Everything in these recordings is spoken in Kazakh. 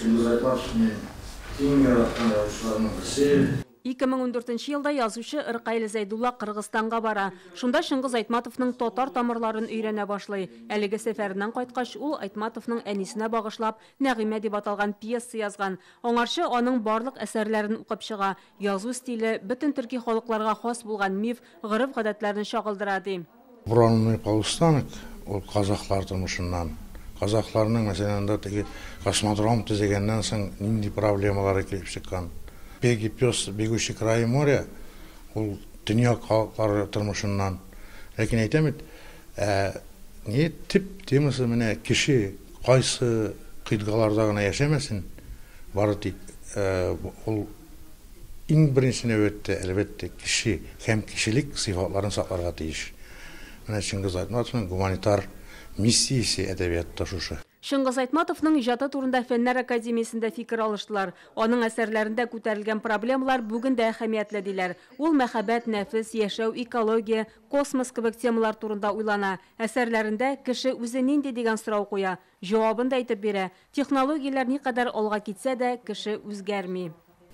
шыңғыс айтматов мен тең яратқан жазушылардың бірisi 2014 жылда язушы Ырқайлы Зайдулла Қырғызстанға бара. Шунда Шыңғыз Айтматовның тотар тамырларын өйрәнә башлый. Әлеге сәфәреннән кайткач, ул Айтматовның әнисенә багышлап Нәгыймә дип аталган пьеса язган. Аңарчы аның барлык әсәрләрен укып чыга. Язу стиле бөтен төрки халыкларга хас булган миф, гырыф-гадәтләрен чагылдыра ди. Буранный полустанок ол қазақтар тұрмышынан қазақтарының мәселенде теги космодром түзегеннен соң нинди проблемалар келіп шыққан беги пес бегущий край моря ол дүния халықтары тұрмышынан ләкин әйтәм бит не тип темасы менә кеше кайсы кыйдгаларда гына яшәмәсен? Бары тик ул иң беренче нәүәттә әлбәттә кеше һәм кишелек сыйфатларын сакларга тиеш. Менә Чингиз Айтматовның гуманитар миссиясе әдәбиятта шушы. Шыңғыс Айтматовның ижаты турында Фәннәр академиясендә фикер алыштылар. Аның әсәрләрендә күтәрелгән проблемалар бүген дә әһәмиятле диләр. Ул мәхәббәт, нәфис, яшәү, экология, космос кебек темалар турында уйлана. Әсәрләрендә кеше үзе нинди дигән сорау куя. Җавабын да әйтеп бирә. Технологияләр никадәр алга китсә дә, кеше үзгәрми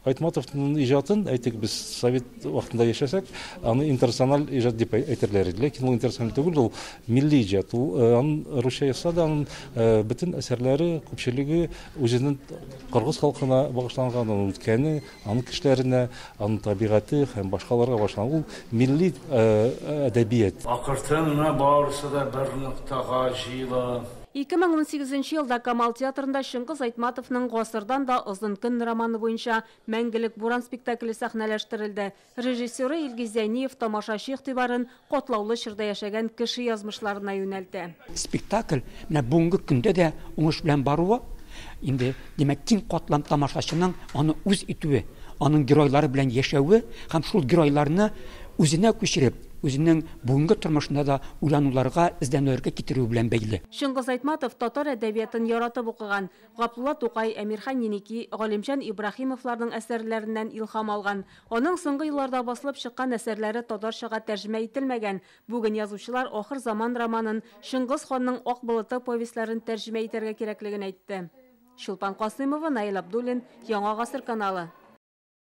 айтматовтың ижатын әйтик біз совет уақытында яшәсәк аны интернациональ ижат деп әйтерләр иде ләкин ул интернациональ түгел ул милли ижат. Ул аны русча язса да аның бөтен әсәрләре күпчелеге үзенең кыргыз халкына багышланган аның үткәне аның кешеләренә аның табигаты һәм башкаларга багышланган ул милли акыртын барысы да җыела 2018 елда Камал театрында Шыңғыз Айтматовның ғасырдан да ұзын күн романы бойынша мәңгілік буран спектаклі сахналаштырылды. Режиссері Илгиз Зәйниев тамашачы игътибарын котлаулы шырда яшәгән кеше язмышларына юнәлтә. Спектакль менә бүгенге көндә дә уңыш белән баруы инде демәк киң катлам тамашачының аны үз итүе, аның геройлары белән һәм шул геройларны үзенә күчереп өзінің бүгінгі тормышында да уйлануларга эзләнүләргә китерү белән бәйле шыңғыс айтматов татар әдәбиятын яратып укыган габдулла тукай әмирхан еники галимҗан ибраһимовларның әсәрләреннән илһам алган аның соңгы елларда басылып чыккан әсәрләре татарчага тәрҗемә ителмәгән бүген язучылар ахыр заман романын шыңғыс ханның ак болыты повестьларын тәрҗемә итәргә кирәклеген әйтте Шулпан Касымова, Наил Абдуллин, Яңа гасыр каналы.